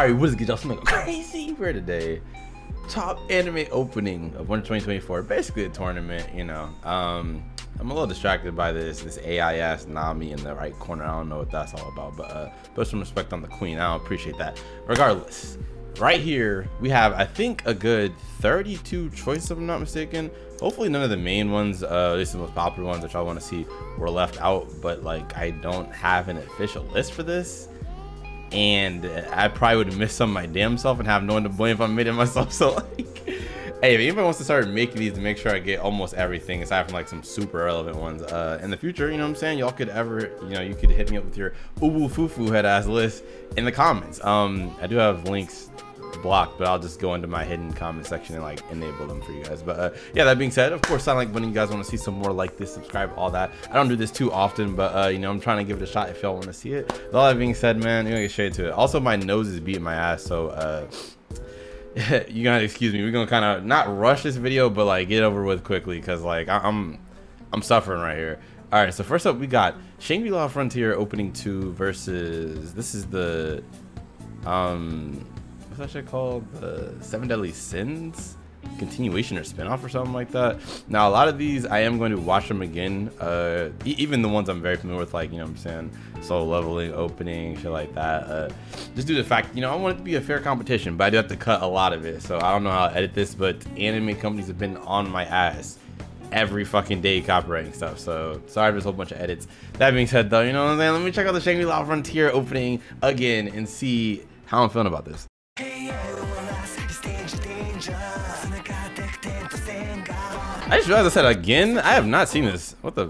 Alright, what is good, y'all? Something crazy for today. Top anime opening of Winter 2024. Basically a tournament, you know. Um, I'm a little distracted by this this AIS Nami in the right corner. I don't know what that's all about, but uh, put some respect on the queen. I don't appreciate that. Regardless, right here we have I think a good 32 choices, if I'm not mistaken. Hopefully none of the main ones, uh, at least the most popular ones that y'all want to see, were left out. But like I don't have an official list for this and I probably would have missed some of my damn self and have no one to blame if I made it myself. So like, hey, if anybody wants to start making these to make sure I get almost everything aside from like some super relevant ones uh, in the future, you know what I'm saying? Y'all could ever, you know, you could hit me up with your ubu fufu head ass list in the comments. Um, I do have links blocked, but I'll just go into my hidden comment section and like enable them for you guys. But uh, yeah, that being said, of course, sound like when you guys want to see some more like this, subscribe, all that. I don't do this too often, but uh, you know, I'm trying to give it a shot if y'all want to see it. With all that being said, man, you're gonna get straight to it. Also, my nose is beating my ass, so uh, you gotta excuse me. We're gonna kind of not rush this video, but like get over with quickly because like I I'm I'm suffering right here. All right, so first up we got Shangri-La Frontier opening two versus this is the um that shit called? The Seven Deadly Sins continuation or spinoff or something like that. Now, a lot of these, I am going to watch them again. Uh, e even the ones I'm very familiar with, like, you know what I'm saying? Solo leveling, opening, shit like that. Uh, just due to the fact, you know, I want it to be a fair competition, but I do have to cut a lot of it. So I don't know how to edit this, but anime companies have been on my ass every fucking day copywriting stuff. So sorry for this whole bunch of edits. That being said, though, you know what I'm saying? Let me check out the Shangri-La Frontier opening again and see how I'm feeling about this. I just realized I said again. I have not seen this. What the?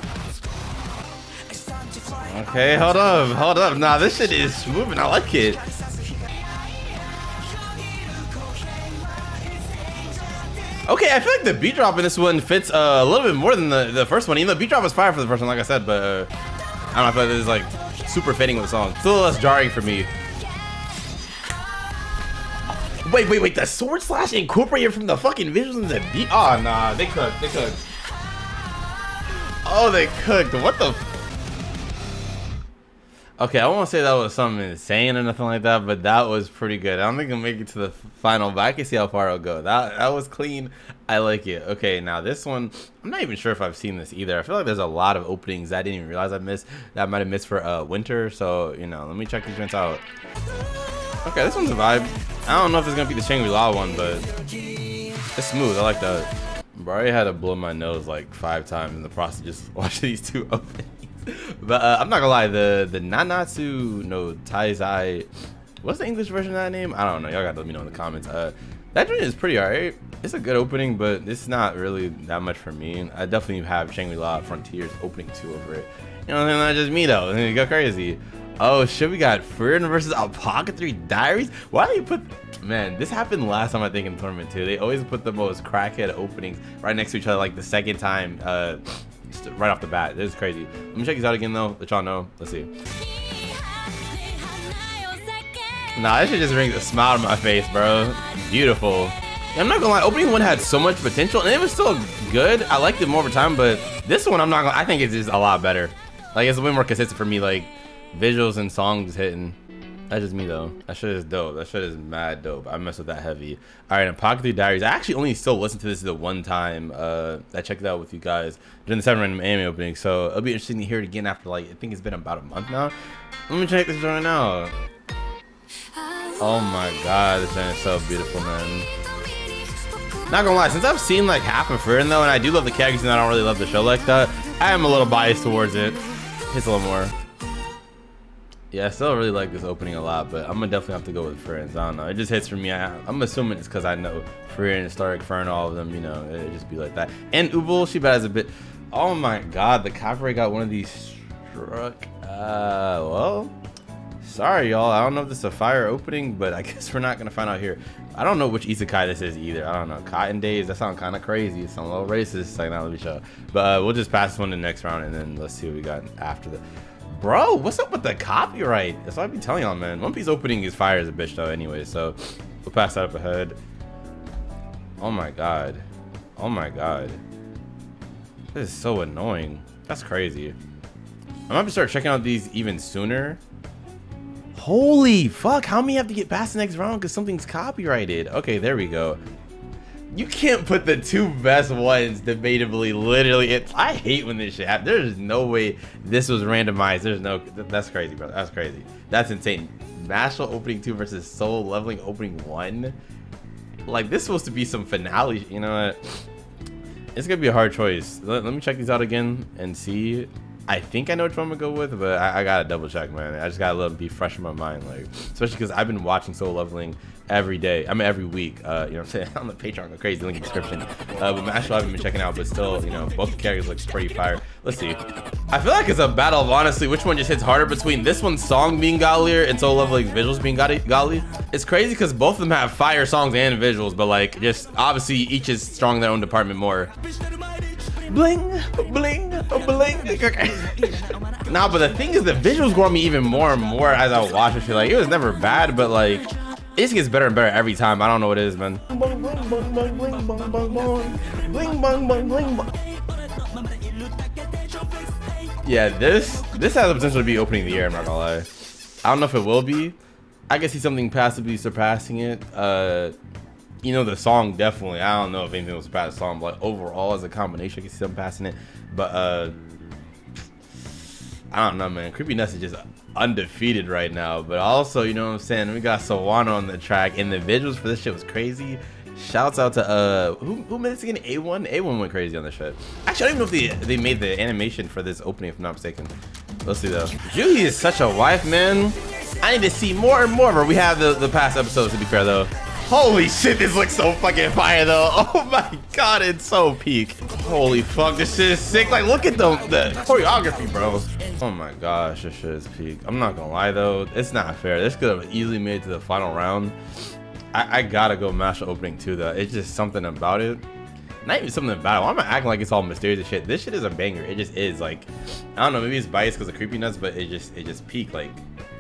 Okay, hold up, hold up. Nah, this shit is moving. I like it. Okay, I feel like the beat drop in this one fits uh, a little bit more than the, the first one. Even though beat drop was fire for the first one, like I said, but uh, I don't know. I feel like this is like super fitting with the song. It's a little less jarring for me. Wait, wait, wait. The sword slash incorporated from the fucking visuals in the beat. Oh, nah. They cooked. They cooked. Oh, they cooked. What the? Okay, I won't say that was something insane or nothing like that, but that was pretty good. I don't think I'll make it to the final, but I can see how far it'll go. That that was clean. I like it. Okay, now this one, I'm not even sure if I've seen this either. I feel like there's a lot of openings I didn't even realize I missed that I might have missed for uh, winter. So, you know, let me check these joints out. Okay, this one's a vibe. I don't know if it's gonna be the Shangri-La one, but it's smooth. I like that. Bro, I already had to blow my nose like five times in the process just watching these two openings. but uh, I'm not gonna lie, the the Nanatsu no Taizai, what's the English version of that name? I don't know. Y'all gotta let me know in the comments. Uh, that joint is pretty alright. It's a good opening, but it's not really that much for me. I definitely have Shangri-La Frontiers opening two over it. You know, that's just me though. You go crazy. Oh shit, we got Frieren versus Apothecary Diaries. Why do you put man, this happened last time I think in tournament too. They always put the most crackhead openings right next to each other like the second time uh right off the bat. This is crazy. Let me check these out again though, let y'all know. Let's see. Nah, this should just bring a smile to my face, bro. Beautiful. I'm not gonna lie, opening one had so much potential and it was still good. I liked it more over time, but this one I'm not gonna I think it's just a lot better. Like it's way more consistent for me. Like visuals and songs hitting. That's just me though. That shit is dope. That shit is mad dope. I mess with that heavy. All right, Apothecary Diaries. I actually only still listened to this the one time. Uh, I checked it out with you guys during the seven random anime opening. So it'll be interesting to hear it again after like I think it's been about a month now. Let me check this right now. Oh my god, this is so beautiful, man. Not gonna lie, since I've seen like half of Frieren though, and I do love the characters and I don't really love the show like that, I am a little biased towards it. It's a little more. Yeah, I still really like this opening a lot, but I'm gonna definitely have to go with Frieren. I don't know. It just hits for me. I, am assuming it's because I know Frieren and Stark Fern, all of them, you know, it just be like that. And Ubul, she has a bit. Oh my god, the copyright got one of these struck. Uh, well, sorry, y'all. I don't know if this is a fire opening, but I guess we're not gonna find out here. I don't know which isekai this is either. I don't know. Cotton Days, that sounds kind of crazy. It sounds a little racist. Like, now let me show. But uh, we'll just pass this one to the next round, and then let's see what we got after the. Bro, what's up with the copyright? That's what I've been telling y'all, man. One Piece opening is fire as a bitch, though, anyway. So we'll pass that up ahead. Oh my god. Oh my god. This is so annoying. That's crazy. I'm gonna start checking out these even sooner. Holy fuck, how many have to get past the next round because something's copyrighted? Okay, there we go. You can't put the two best ones debatably, literally. It, I hate when this shit happens. There's no way this was randomized. There's no, that's crazy, bro. That's crazy. That's insane. Mashle opening two versus solo leveling opening one. Like, this supposed to be some finale. You know what? It's gonna be a hard choice. Let, let me check these out again and see I think I know which one I'm gonna go with, but I, I, gotta double check, man. I just gotta let them be fresh in my mind, like especially because I've been watching Solo Leveling every day. I mean, every week. Uh, you know, what I'm saying on the Patreon, go crazy. Link in the description. Uh, but Mashle I haven't been checking out, but still, you know, both the characters look pretty fire. Let's see. I feel like it's a battle of honestly which one just hits harder between this one's song being godlier and Solo Leveling's visuals being godly. It's crazy because both of them have fire songs and visuals, but like just obviously each is strong in their own department more bling, bling, bling. nah, but the thing is, the visuals grow on me even more and more as I watch it. Feel like, it was never bad, but like, just gets better and better every time. I don't know what it is, man. Yeah, this this has the potential to be opening the year. I'm not gonna lie. I don't know if it will be. I can see something possibly surpassing it. Uh, you know, the song definitely. I don't know if anything was about the song, but like, overall as a combination, I can see them passing it. But uh, I don't know, man. Creepy Nuts is just undefeated right now. But also, you know what I'm saying? We got Sawano on the track, and the visuals for this shit was crazy. Shouts out to uh, who who made this again? A1. A1 went crazy on this shit. Actually, I don't even know if they they made the animation for this opening, if I'm not mistaken. Let's see though. Juhi is such a wife, man. I need to see more and more of her. We have the the past episodes to be fair though. Holy shit, this looks so fucking fire though. Oh my god, it's so peak. Holy fuck, this shit is sick. Like, look at the, the choreography, bro. Oh my gosh, this shit is peak. I'm not gonna lie though, it's not fair. This could have easily made it to the final round. I, I gotta go Mashle opening too though. It's just something about it. Not even something about it. Why am I acting like it's all mysterious shit? This shit is a banger. It just is. Like, I don't know, maybe it's biased because of creepy nuts, but it just it just peaked. Like,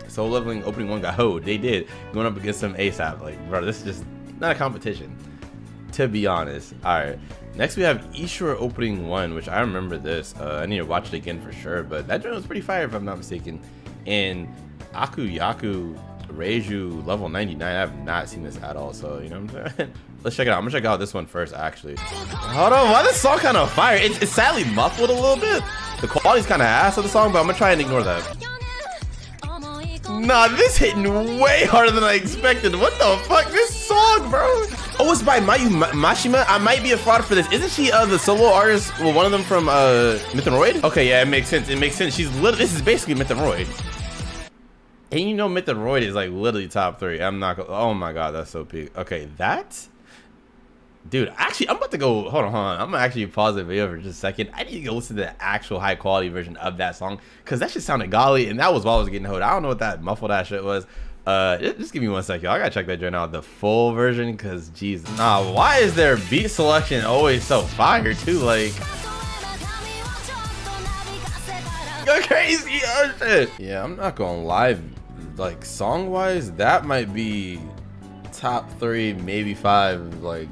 Solo Leveling opening one got hoed. They did. Going up against some ASAP. Like, bro, this is just not a competition. To be honest. Alright. Next we have Ishura opening one, which I remember this. Uh, I need to watch it again for sure. But that joint was pretty fire if I'm not mistaken. And Aku Yaku Reijou level 99. I have not seen this at all. So, you know what I'm saying? Let's check it out. I'm gonna check out this one first, actually. Hold on, why this song kind of fire? It's, it's sadly muffled a little bit. The quality's kind of ass of the song, but I'm gonna try and ignore that. Nah, this hitting way harder than I expected. What the fuck? This song, bro. Oh, it's by Mayu Ma Mashima. I might be a fraud for this. Isn't she uh, the solo artist? Well, one of them from uh, Myth? Okay, yeah, it makes sense. It makes sense. She's literally, this is basically Myth and you know Myth is like literally top three. I'm not gonna, oh my God, that's so peak. Okay, that Dude, actually, I'm about to go. Hold on, hold on. I'm gonna actually pause the video for just a second. I need to go listen to the actual high quality version of that song because that shit sounded golly, and that was while I was getting hoed. I don't know what that muffled ass shit was. Uh, just give me one second. I gotta check that joint out, the full version, because jeez, nah. Why is their beat selection always so fire too? Like, go crazy, oh shit. Yeah, I'm not gonna lie. Like song wise, that might be top three, maybe five. Like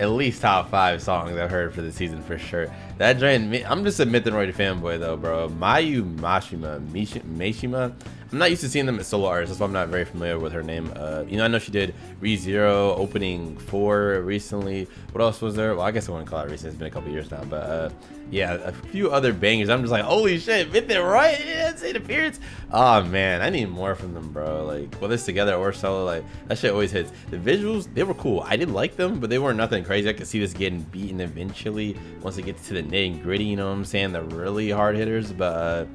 at least top five songs I've heard for the season for sure. That joint, I'm just a Myth and Roid fanboy though, bro. Mayu Mashima, Mishima. I'm not used to seeing them as solo that's why I'm not very familiar with her name. Uh, you know, I know she did ReZero opening four recently. What else was there? Well, I guess I wouldn't call it recent. It's been a couple years now, but uh, yeah, a few other bangers. I'm just like, holy shit, Myth and Roid, yeah, it appearance. Oh man, I need more from them, bro. Like, whether it's together or solo, like that shit always hits. The visuals, they were cool. I did like them, but they weren't nothing crazy. I could see this getting beaten eventually once it gets to the nitty gritty. You know what I'm saying? The really hard hitters, but. Uh,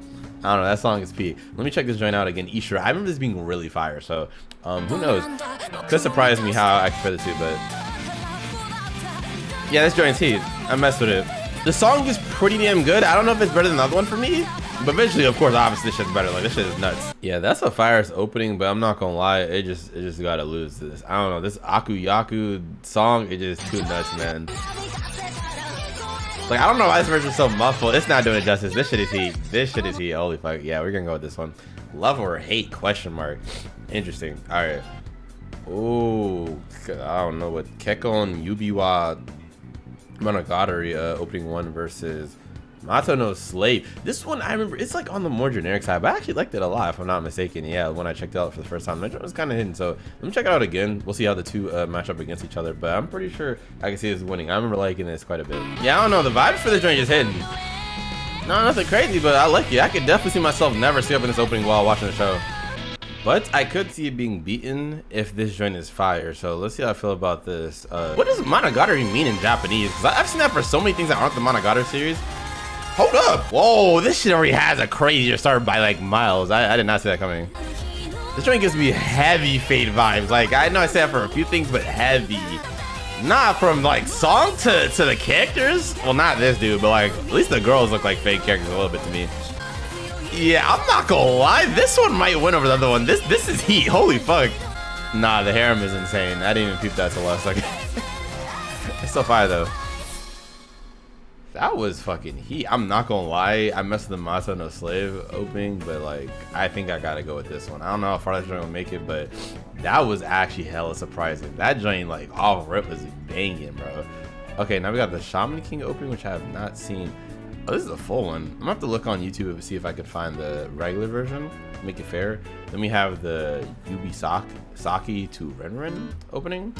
I don't know. That song is P. Let me check this joint out again. Ishura. I remember this being really fire. So, um, who knows? Could surprise me how I compare the two, but yeah, this joint's heat. I messed with it. The song is pretty damn good. I don't know if it's better than the other one for me, but visually, of course, obviously this shit's better. Like this shit is nuts. Yeah, that's a fire's opening, but I'm not gonna lie, it just it just gotta lose this. I don't know. This Aku Yaku song, it just too nuts, man. Like, I don't know why this version's so muffled. It's not doing it justice. This shit is heat. This shit is heat. Holy fuck. Yeah, we're gonna go with this one. Love or hate? Question mark. Interesting. All right. Ooh, I don't know what Kekkon Yubiwa Monogatari uh, opening one versus Mato no Slave. This one, I remember, it's like on the more generic side, but I actually liked it a lot, if I'm not mistaken. Yeah, when I checked it out for the first time, it was kind of hidden. So let me check it out again. We'll see how the two uh, match up against each other, but I'm pretty sure I can see this winning. I remember liking this quite a bit. Yeah, I don't know. The vibes for the joint is hidden. No, nothing crazy, but I like it. I could definitely see myself never see up in this opening while watching the show. But I could see it being beaten if this joint is fire. So let's see how I feel about this. Uh, what does Monogatari mean in Japanese? Because I've seen that for so many things that aren't the Monogatari series. Hold up. Whoa, this shit already has a crazier start by like miles. I, I did not see that coming. This joint gives me heavy fade vibes. Like, I know I said for a few things, but heavy. Not from like song to, to the characters. Well, not this dude, but like at least the girls look like fake characters a little bit to me. Yeah, I'm not gonna lie. This one might win over the other one. This this is heat. Holy fuck. Nah, the harem is insane. I didn't even peep that till last second. it's so fire though. That was fucking heat. I'm not gonna lie. I messed the Mato no Slave opening, but like I think I gotta go with this one. I don't know how far that joint will make it, but that was actually hella surprising. That joint like off rip was banging, bro. Okay, now we got the Shaman King opening, which I have not seen. Oh, this is a full one. I'm gonna have to look on YouTube to see if I could find the regular version, make it fair. Then we have the Yubi Saki to Renren opening.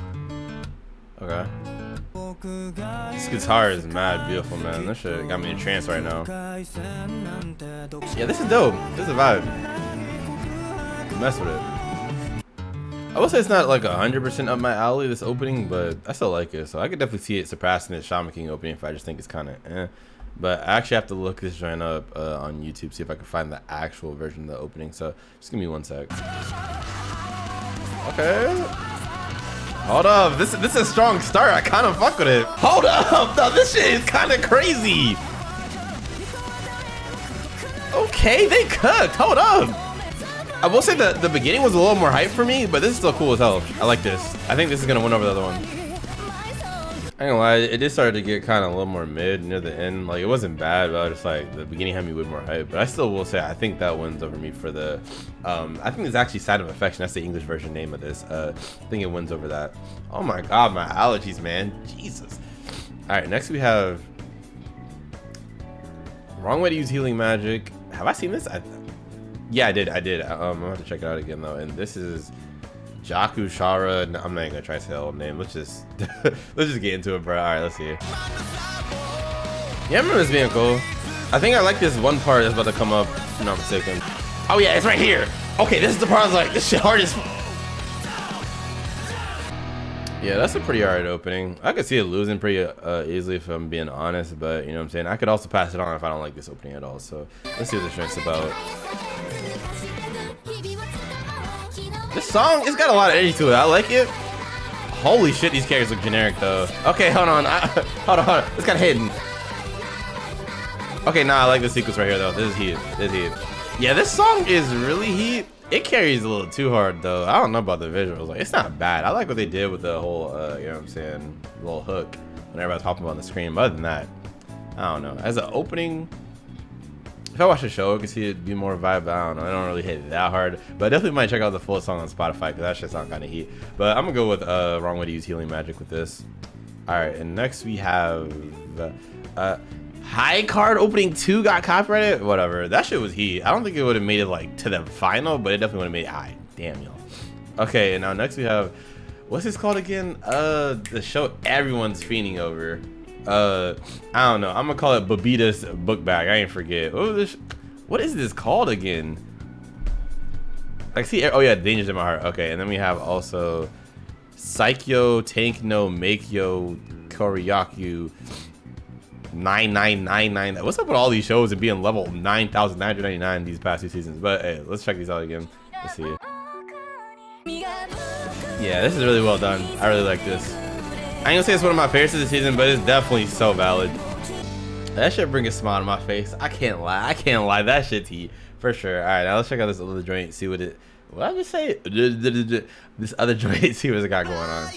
Okay. This guitar is mad beautiful, man. This shit got me in trance right now. Yeah, this is dope. This is a vibe. Mess with it. I will say it's not like 100% up my alley, this opening, but I still like it. So I could definitely see it surpassing the Shaman King opening if I just think it's kind of eh. But I actually have to look this joint up uh, on YouTube, see if I can find the actual version of the opening. So just give me one sec. Okay. Hold up. This, this is a strong start. I kind of fuck with it. Hold up. No, this shit is kind of crazy. Okay, they cooked. Hold up. I will say that the beginning was a little more hype for me, but this is still cool as hell. I like this. I think this is going to win over the other one. I ain't gonna lie, it did start to get kind of a little more mid near the end. Like, it wasn't bad, but I just like the beginning had me with more hype. But I still will say, I think that wins over me for the. Um, I think it's actually Sign of Affection. That's the English version name of this. Uh, I think it wins over that. Oh my god, my allergies, man. Jesus. All right, next we have. Wrong way to use healing magic. Have I seen this? I, yeah, I did. I did. Um, I'm gonna have to check it out again though. And this is Jaku Chara. No, I'm not even gonna try to say the whole name. Let's just let's just get into it, bro. All right, let's see. Yeah, I remember this being cool. I think I like this one part that's about to come up. If I'm not mistaken. Oh yeah, it's right here. Okay, this is the part I was like, this shit hard as. Yeah, that's a pretty hard opening. I could see it losing pretty uh, easily if I'm being honest, but you know what I'm saying? I could also pass it on if I don't like this opening at all. So let's see what this drink's about. Song, it's got a lot of energy to it. I like it. Holy shit, these characters look generic though. Okay, hold on. I, hold on, hold on. It's kind of hidden. Okay, nah, I like the sequence right here though. This is heat. This is heat. Yeah, this song is really heat. It carries a little too hard though. I don't know about the visuals. Like, it's not bad. I like what they did with the whole, uh, you know what I'm saying, little hook when everybody's hopping on the screen. But other than that, I don't know. As an opening, if I watch the show, I can see it be more vibe. I don't know. I don't really hit it that hard, but I definitely might check out the full song on Spotify because that shit sound kind of heat. But I'm gonna go with uh, wrong way to use healing magic with this. All right, and next we have uh, high card opening two got copyrighted. Whatever, that shit was heat. I don't think it would have made it like to the final, but it definitely would have made it high. Damn y'all. Okay, and now next we have what's this called again? Uh, the show everyone's fiending over uh i don't know. I'm gonna call it babita's book bag. I ain't forget. What, this, what is this called again? Like see oh yeah dangers in my heart. Okay and then we have also Psycho Tank no Makyo Koryaku 9999 what's up with all these shows and being level 9999 these past two seasons? But hey let's check these out again. Let's see. Yeah this is really well done. I really like this I ain't gonna say it's one of my favorites of the season, but it's definitely so valid. That should bring a smile to my face. I can't lie. I can't lie. That shit's heat. For sure. Alright, now let's check out this other joint, see what it what I just say? This other joint, see what it got going on.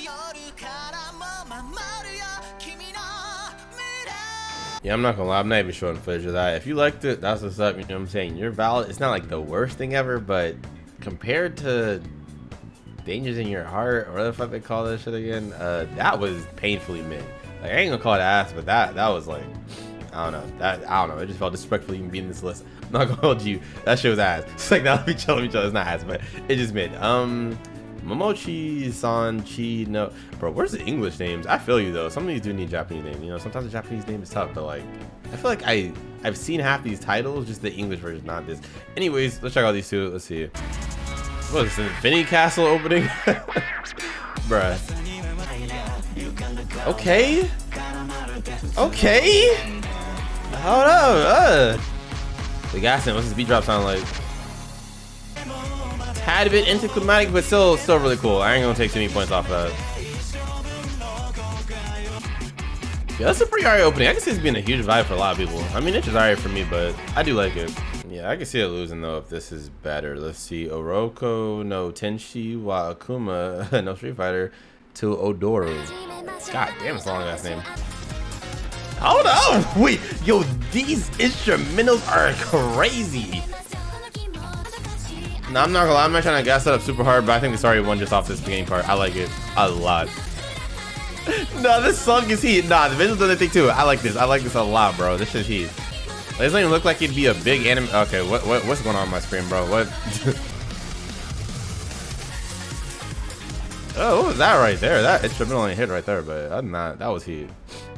Yeah, I'm not gonna lie, I'm not even showing footage of that. If you liked it, that's what's up, you know what I'm saying? You're valid. It's not like the worst thing ever, but compared to dangers in your heart, or the fuck they call that shit again. Uh, that was painfully mid. Like I ain't gonna call it ass, but that that was like, I don't know. That I don't know. It just felt disrespectful even being in this list. I'm not gonna hold you. That shit was ass. It's like that'll be chilling, be chilling. It's not ass, but it just mid. Um, Momochi, San, Chi, no, bro. Where's the English names? I feel you though. Some of these do need Japanese names. You know, sometimes the Japanese name is tough, but like, I feel like I I've seen half these titles, just the English version, not this. Anyways, let's check out these two. Let's see. What is this? Infinity Castle opening? Bruh. Okay. Okay. Hold up. Uh. The gas what's this beat drop sound like? Tad bit anticlimactic, but still, still really cool. I ain't gonna take too many points off of that. Yeah, that's a pretty alright opening. I can see this being a huge vibe for a lot of people. I mean, it's just alright for me, but I do like it. Yeah, I can see it losing though if this is better. Let's see. Oroko no Tenshi wa Akuma no Street Fighter to Odoru. God damn, it's a long ass name. Hold on! Wait, yo, these instrumentals are crazy. No, I'm not gonna lie, I'm not trying to gas that up super hard, but I think this already won just off this beginning part. I like it a lot. no, this song is heat. Nah, the visuals does the thing too. I like this. I like this a lot, bro. This is heat. It doesn't even look like it'd be a big anime. Okay, what, what what's going on, my screen, bro? What? oh, what was that right there? That instrumental only hit right there, but I'm not. That was heat.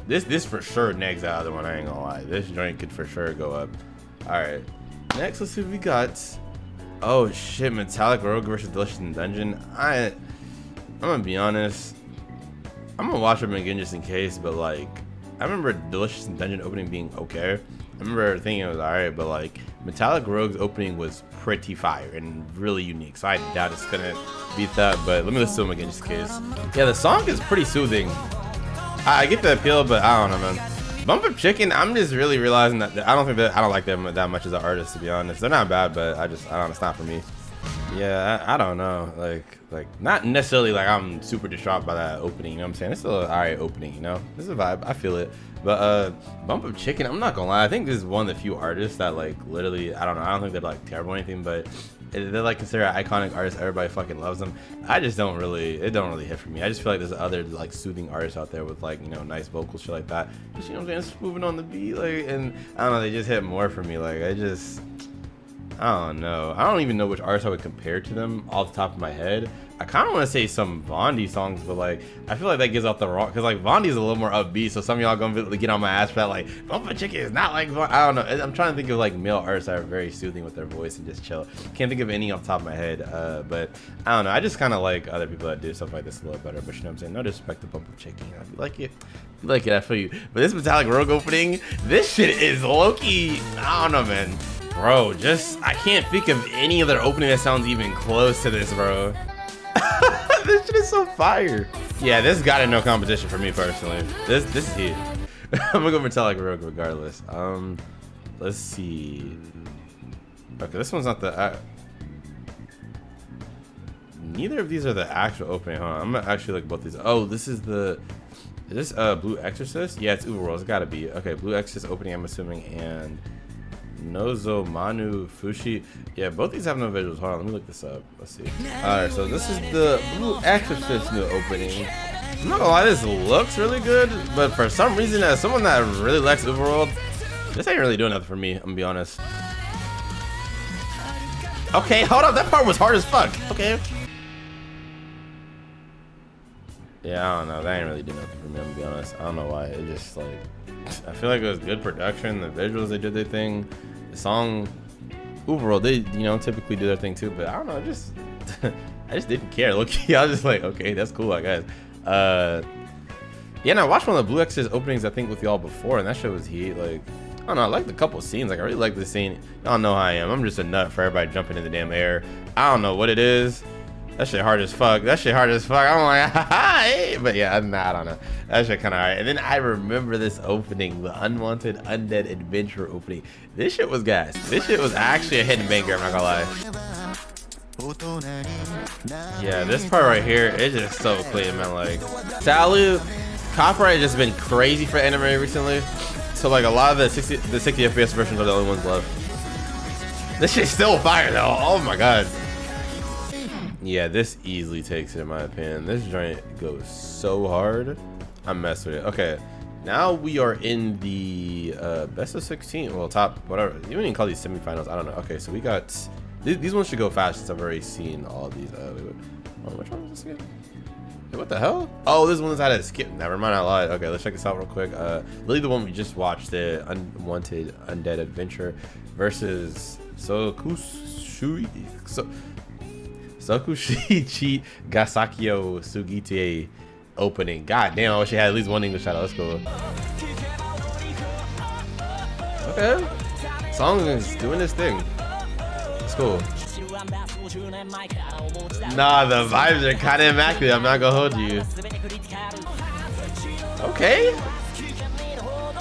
This this for sure negs the one. I ain't gonna lie. This joint could for sure go up. All right. Next, let's see what we got. Oh shit, Metallic Rogue versus Delicious in Dungeon. I, I'm gonna be honest. I'm gonna watch them again just in case, but like, I remember Delicious in Dungeon opening being okay. I remember thinking it was alright, but like, Metallic Rogue's opening was pretty fire and really unique, so I doubt it's gonna beat that. But let me listen to them again just in case. Yeah, the song is pretty soothing. I, I get the appeal, but I don't know, man. Bump of Chicken, I'm just really realizing that I don't think that I don't like them that much as an artist to be honest. They're not bad, but I just I don't. It's not for me. Yeah, I, I, don't know. Like like not necessarily like I'm super distraught by that opening. You know what I'm saying? It's still an alright opening. You know, this is a vibe. I feel it. But uh, Bump of Chicken, I'm not gonna lie. I think this is one of the few artists that like literally I don't know. I don't think they're like terrible or anything, but they're like considered iconic artists. Everybody fucking loves them. I just don't really, it don't really hit for me. I just feel like there's other like soothing artists out there with like you know nice vocals, shit like that. Just you know what I'm saying, just moving on the beat, like, and I don't know, they just hit more for me. Like I just, I don't know. I don't even know which artists I would compare to them off the top of my head. I kind of want to say some Vaundy songs, but like I feel like that gives off the wrong because like Vaundy is a little more upbeat. So some of y'all gonna get on my ass for that. Like Bump of Chicken is not like I don't know. I'm trying to think of like male artists that are very soothing with their voice and just chill. Can't think of any off the top of my head. Uh, but I don't know. I just kind of like other people that do stuff like this a little better. But you know what I'm saying? No disrespect to Bump of Chicken. I like it. I like it. I feel you. But this Metallic Rogue opening, this shit is Loki. I don't know, man. Bro, just I can't think of any other opening that sounds even close to this, bro. this shit is so fire. Yeah, this got no competition for me personally. This this is huge. I'm gonna go Metallic Rogue regardless. Um, let's see. Okay, this one's not the. Uh, neither of these are the actual opening. On, I'm gonna actually look both these. Oh, this is the. Is this uh Blue Exorcist? Yeah, it's Uber It's gotta be. Okay, Blue Exorcist opening. I'm assuming and Nozo Manu Fushi. Yeah, both these have no visuals. Hold on, let me look this up. Let's see. Alright, so this is the Blue Exorcist new opening. I'm not gonna lie, this looks really good, but for some reason, as someone that really likes UVERworld, this ain't really doing nothing for me, I'm gonna be honest. Okay, hold up, that part was hard as fuck. Okay. Yeah, I don't know. That ain't really doing nothing for me, I'm gonna be honest. I don't know why. It just like I feel like it was good production. The visuals, they did their thing. The song, overall, they you know typically do their thing too. But I don't know, just I just didn't care. Look, I was just like, okay, that's cool, I guess. Uh, yeah, and I watched one of the Blue X's openings I think with y'all before, and that show was heat. Like, I don't know, I liked a couple scenes. Like, I really like the scene. Y'all know how I am. I'm just a nut for everybody jumping in the damn air. I don't know what it is. That shit hard as fuck. That shit hard as fuck. I'm like, hey. But yeah, I don't know. That shit kind of hard. And then I remember this opening, the Unwanted Undead Adventure opening. This shit was gas. This shit was actually a hidden banger, I'm not gonna lie. Yeah, this part right here is just so clean, man. Like, Salu, copyright has just been crazy for anime recently. So like a lot of the 60 the 60 FPS versions are the only ones left. This shit's still fire though. Oh my god. Yeah, this easily takes it in my opinion. This joint goes so hard. I'm messing with it. Okay, Now we are in the uh, best of 16. Well, top, whatever. You even call these semifinals. I don't know. Okay, so we got... These, these ones should go fast since I've already seen all these. Uh, wait, wait. Oh, which one was this again? Hey, what the hell? Oh, this one's had a skip. Never mind, I lied. Okay, let's check this out real quick. Uh, literally the one we just watched, the Unwanted Undead Adventure versus Sokushui... So, Sokushichi Gasakyo Sugite opening. God damn, I wish had at least one English title. Let's go. Okay. Song is doing this thing. It's cool. Nah, the vibes are kind of immaculate. I'm not gonna hold you. Okay.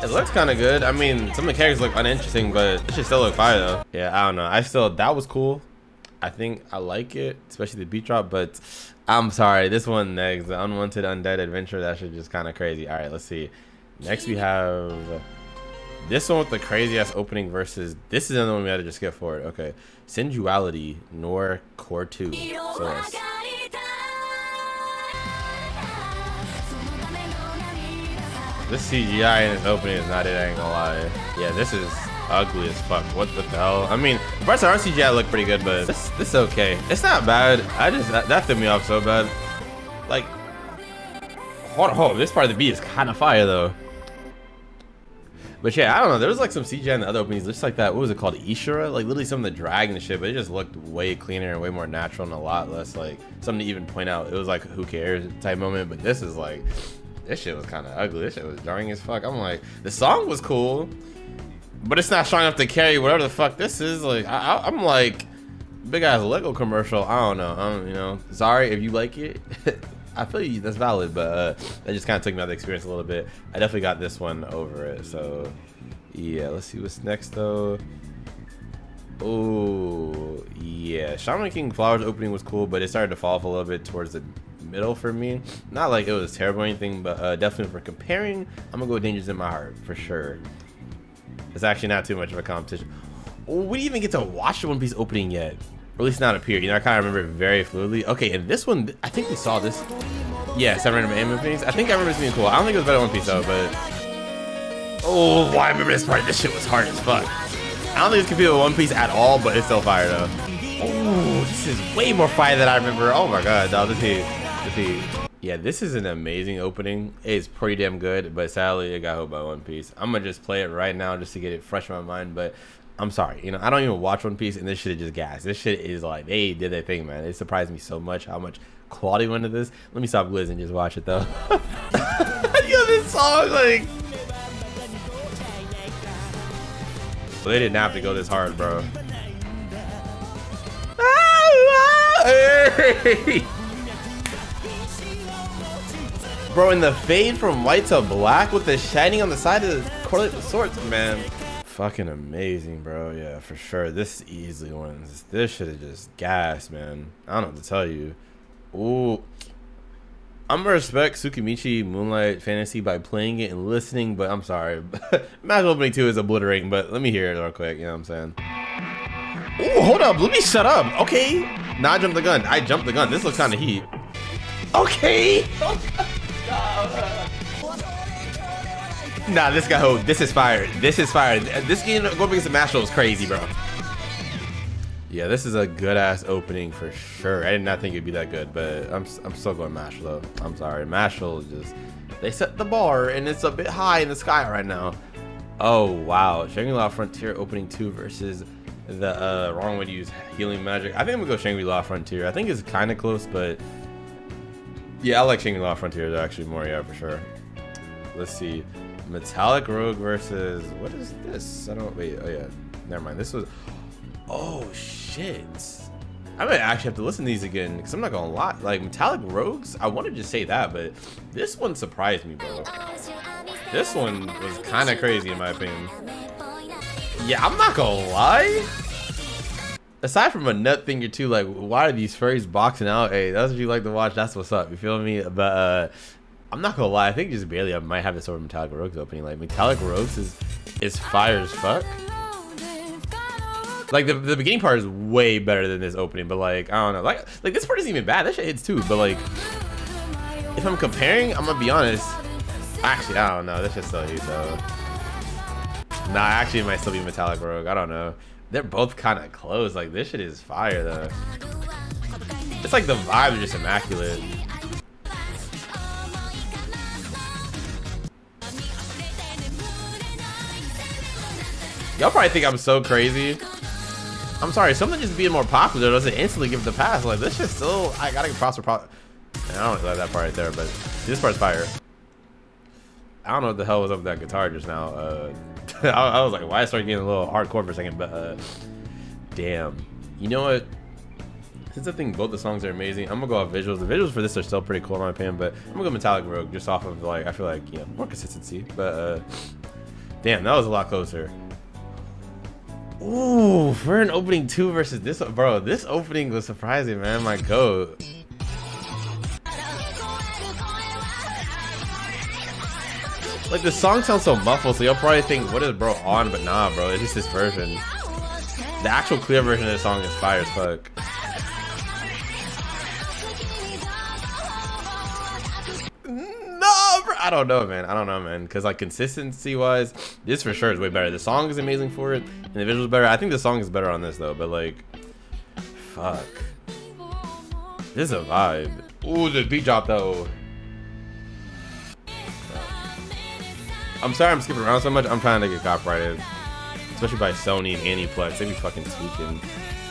It looks kind of good. I mean, some of the characters look uninteresting, but it should still look fire though. Yeah, I don't know. I still, that was cool. I think I like it, especially the beat drop, but I'm sorry. This one next, the Unwanted Undead Adventure, that shit just kind of crazy. All right, let's see. Next we have this one with the crazy ass opening versus this is another one we had to just skip forward. Okay, Sensuality Nor Core 2. So this CGI in this opening is not it, I ain't gonna lie. Yeah, this is ugly as fuck. What the hell? I mean, the parts of RCGI look pretty good, but this this is okay. It's not bad. I just that, that threw me off so bad. Like, hold on. This part of the beat is kind of fire though. But yeah, I don't know. There was like some CGI in the other openings, just like that. What was it called? Ishura? Like literally some of the dragon shit, but it just looked way cleaner and way more natural and a lot less like something to even point out. It was like who cares type moment. But this is like, this shit was kind of ugly. This shit was jarring as fuck. I'm like, the song was cool. But it's not strong enough to carry whatever the fuck this is. Like, I, am like, big ass Lego commercial. I don't know. I don't, you know, sorry if you like it. I feel you. That's valid, but uh, that just kind of took me out of the experience a little bit. I definitely got this one over it. So, yeah. Let's see what's next though. Oh, yeah. Shaman King Flowers opening was cool, but it started to fall off a little bit towards the middle for me. Not like it was terrible or anything, but uh, definitely for comparing, I'm gonna go Dangers in My Heart for sure. It's actually not too much of a competition. We didn't even get to watch the One Piece opening yet. Or at least not appear. You know, I kind of remember it very fluidly. Okay, and this one, I think we saw this. Yeah, Seven Random Anime. I think I remember this being cool. I don't think it was better One Piece though, but... Oh, why I remember this part. This shit was hard as fuck. I don't think it's competing with One Piece at all, but it's still fire though. Oh, this is way more fire than I remember. Oh my god, dog, this heat. This heat. Yeah, this is an amazing opening. It's pretty damn good, but sadly it got hit by One Piece. I'm gonna just play it right now just to get it fresh in my mind. But I'm sorry, you know, I don't even watch One Piece, and this shit is just gas. This shit is like they did their thing, man. It surprised me so much how much quality went into this. Let me stop Liz and just watch it though. Yo, this song like. They didn't have to go this hard, bro. Bro, in the fade from white to black with the shining on the side of the correlate with swords, man. Fucking amazing, bro. Yeah, for sure. This easily wins. This should have just gas, man. I don't know what to tell you. Ooh. I'm gonna respect Tsukimichi Moonlight Fantasy by playing it and listening, but I'm sorry. Mashle opening 2 is obliterating, but let me hear it real quick, you know what I'm saying? Ooh, hold up, let me shut up. Okay. Now I jumped the gun. I jumped the gun. This looks kind of heat. Okay. Nah, this guy, oh, this is fire. This is fire. This game going against the Mashle is crazy, bro. Yeah, this is a good ass opening for sure. I did not think it'd be that good, but I'm I'm still going Mashle though. I'm sorry, Mashle just they set the bar and it's a bit high in the sky right now. Oh wow, Shangri-La Frontier opening two versus the uh, wrong way to use healing magic. I think I'm gonna go Shangri-La Frontier. I think it's kind of close, but yeah, I like Shangri-La Frontier actually more, yeah, for sure. Let's see. Metallic Rogue versus... What is this? I don't... Wait, oh yeah. Never mind. This was... Oh, shit. I might actually have to listen to these again, because I'm not gonna lie. Like, Metallic Rogues, I wanted to say that, but this one surprised me, bro. This one was kind of crazy, in my opinion. Yeah, I'm not gonna lie aside from a nut thing or two, like why are these furries boxing out? Hey, that's what you like to watch. That's what's up. You feel me? But uh, I'm not gonna lie. I think just barely I might have this over Metallic Rogues opening. Like Metallic Rogues is is fire as fuck. Like the, the beginning part is way better than this opening, but like I don't know. Like like this part isn't even bad. That shit hits too. But like if I'm comparing, I'm gonna be honest. Actually, I don't know. This is so heat though. Nah, actually, it might still be Metallic Rogue. I don't know. They're both kind of close. Like this shit is fire though. It's like the vibe is just immaculate. Y'all probably think I'm so crazy. I'm sorry, something just being more popular doesn't instantly give it the pass. Like this shit still, I gotta get props for pro. I don't like that part right there, but this part's fire. I don't know what the hell was up with that guitar just now. Uh, I, I, was like, why I started getting a little hardcore for a second, but uh, damn. You know what? Since I think both the songs are amazing, I'm gonna go off visuals. The visuals for this are still pretty cool in my opinion, but I'm gonna go Metallic Rogue just off of like I feel like you know more consistency. But uh, damn, that was a lot closer. Ooh, for an opening two versus this, bro, this opening was surprising, man. My goat. Like the song sounds so muffled, so you'll probably think, what is bro on? But nah, bro, it's just this version. The actual clear version of the song is fire as fuck. I don't know, man. I don't know, man. Because like consistency wise, this for sure is way better. The song is amazing for it, and the visuals better. I think the song is better on this though. But like, fuck, this is a vibe. Ooh, the beat drop though. I'm sorry I'm skipping around so much. I'm trying to get copyrighted, especially by Sony and Aniplex. They be fucking tweaking.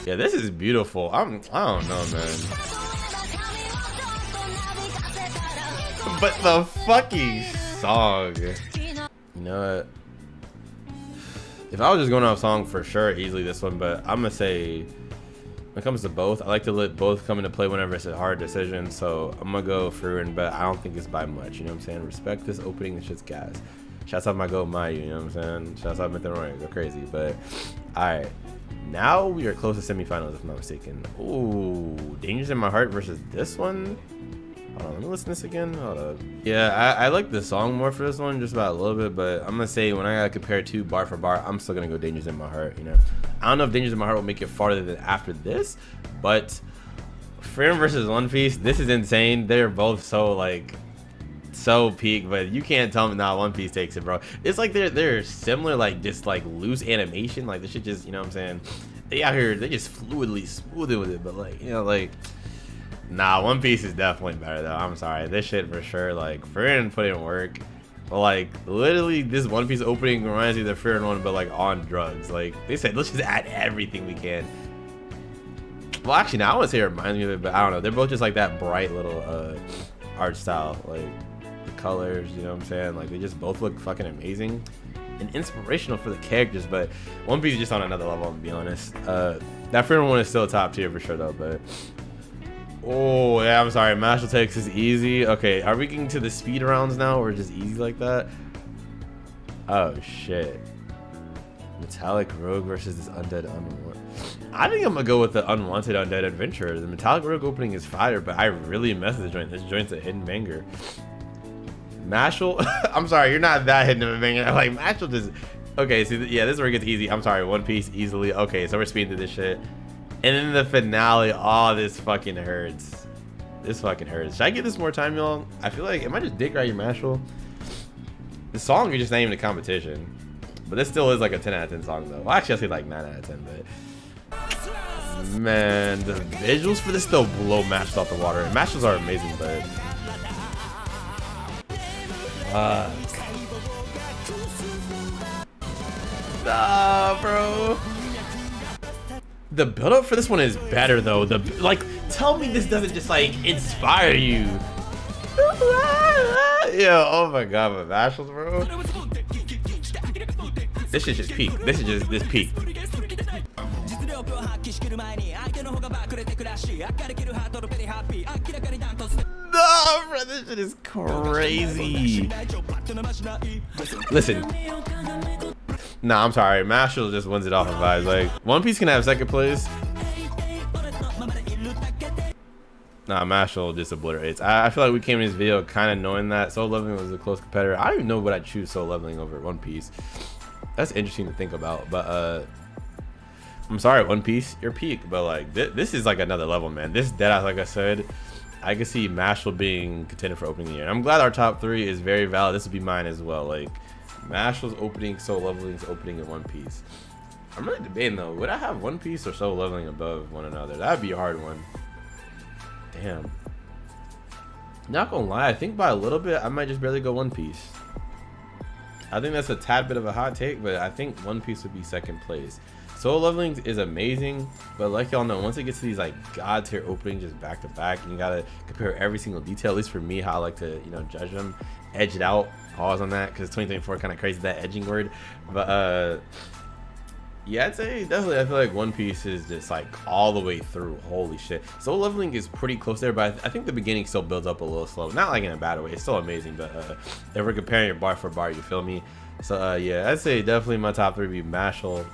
Yeah, this is beautiful. I'm. I don't know, man. but the fucking song. You know what? If I was just going off song for sure, easily this one, but I'm gonna say when it comes to both, I like to let both come into play whenever it's a hard decision. So I'm gonna go through and but I don't think it's by much. You know what I'm saying? Respect this opening, this shit's gas. Shouts out my go Mayu, you know what I'm saying? Shouts out Myth Roid, go crazy. But alright. Now we are close to semifinals if I'm not mistaken. Ooh, Dangers in My Heart versus this one. Hold on, let me listen to this again. Hold up. Yeah, I, I like the song more for this one, just about a little bit, but I'm gonna say when I gotta compare two bar for bar, I'm still gonna go Dangers in My Heart, you know. I don't know if Dangers in My Heart will make it farther than after this, but Frieren versus One Piece, this is insane. They're both so like so peak, but you can't tell me not One Piece takes it, bro. It's like they're they're similar, like just like loose animation. Like this shit just, you know what I'm saying? They out here, they just fluidly smoothing with it, but like, you know, like Nah, One Piece is definitely better though. I'm sorry. This shit for sure. Like, Frieren put in work. But like, literally, this One Piece opening reminds me of the Frieren one, but like on drugs. Like, they said, let's just add everything we can. Well, actually, now I to say it reminds me of it, but I don't know. They're both just like that bright little uh, art style. Like, colors, you know what I'm saying? Like, they just both look fucking amazing and inspirational for the characters. But One Piece is just on another level, to be honest. Uh, that Frieren one is still top tier for sure, though. But Oh, yeah, I'm sorry. Mashle takes is easy. Okay, are we getting to the speed rounds now or just easy like that? Oh, shit. Metallic Rogue versus this Undead Unwanted. I think I'm gonna go with the Unwanted Undead Adventurer. The Metallic Rogue opening is fire, but I really mess with this joint. This joint's a hidden banger. Mashle, I'm sorry, you're not that hidden of a banger. Like, Mashle just... Okay, see, yeah, this is where it gets easy. I'm sorry, One Piece easily. Okay, so we're speeding through this shit. And then the finale, oh, this fucking hurts. This fucking hurts. Should I give this more time, y'all? I feel like, am I just dick right Mashle? The song is just not even a competition. But this still is like a 10 out of 10 song, though. Well, actually, I'll say like 9 out of 10, but... Man, the visuals for this still blow Mashle off the water. And Mashles are amazing, but... Uh... Nah, bro the build up for this one is better though. The like, tell me this doesn't just like inspire you. yeah, oh my god, my Mashles, bro. This is just peak. This is just this peak. No, bro, this shit is crazy. Listen, Nah, I'm sorry. Mashle just wins it off of vibes. Like, One Piece can have second place. Nah, Mashle just obliterates. I, I feel like we came in this video kind of knowing that Solo Leveling was a close competitor. I don't even know what I'd choose Solo Leveling over One Piece. That's interesting to think about. But, uh, I'm sorry, One Piece, you're peak. But, like, th this is, like, another level, man. This dead ass, like I said, I can see Mashle being contender for opening the year. I'm glad our top three is very valid. This would be mine as well. Like Mashle's opening, Solo Leveling's opening in One Piece. I'm really debating though. Would I have One Piece or Solo Leveling above one another? That'd be a hard one. Damn. Not gonna lie, I think by a little bit, I might just barely go One Piece. I think that's a tad bit of a hot take, but I think One Piece would be second place. Solo leveling is amazing, but like y'all know, once it gets to these like god tier openings just back to back, you gotta compare every single detail. At least for me, how I like to you know judge them, edge it out. Pause on that because 2024 kind of crazy that edging word, but uh, yeah, I'd say definitely. I feel like One Piece is just like all the way through. Holy shit! Solo leveling is pretty close there, but I think the beginning still builds up a little slow. Not like in a bad way. It's still amazing, but uh, if we're comparing bar for bar, you feel me? So uh, yeah, I'd say definitely my top three be Mashle,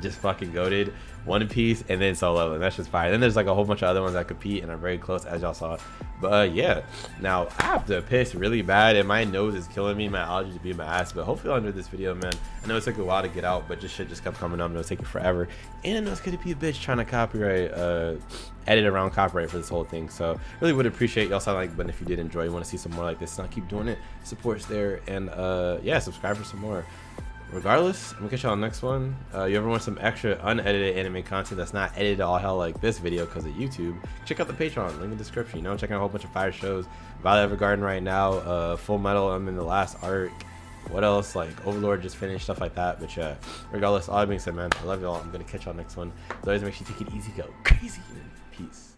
just fucking goaded. One Piece, and then Solo, and that's just fire. Then there's like a whole bunch of other ones that compete and are very close, as y'all saw. But uh, yeah, now I have to piss really bad, and my nose is killing me. My allergies beat my ass. But hopefully, I'll enjoy this video, man. I know it took a while to get out, but just shit just kept coming up, and it was taking forever. And I know it's gonna be a bitch trying to copyright, uh, edit around copyright for this whole thing. So really would appreciate y'all sign like button if you did enjoy. You want to see some more like this, and I'll keep doing it. Support's there, and uh, yeah, subscribe for some more regardless, I'm gonna catch y'all on the next one. Uh, you ever want some extra unedited anime content that's not edited all hell like this video because of YouTube? Check out the Patreon, link in the description. You know, check out a whole bunch of fire shows. Violet Evergarden right now, uh, Full Metal, I'm in the last arc. What else? Like Overlord just finished, stuff like that. But yeah, regardless, all that being said, man, I love y'all. I'm gonna catch y'all next one. As always, make sure you take it easy, go crazy. Peace.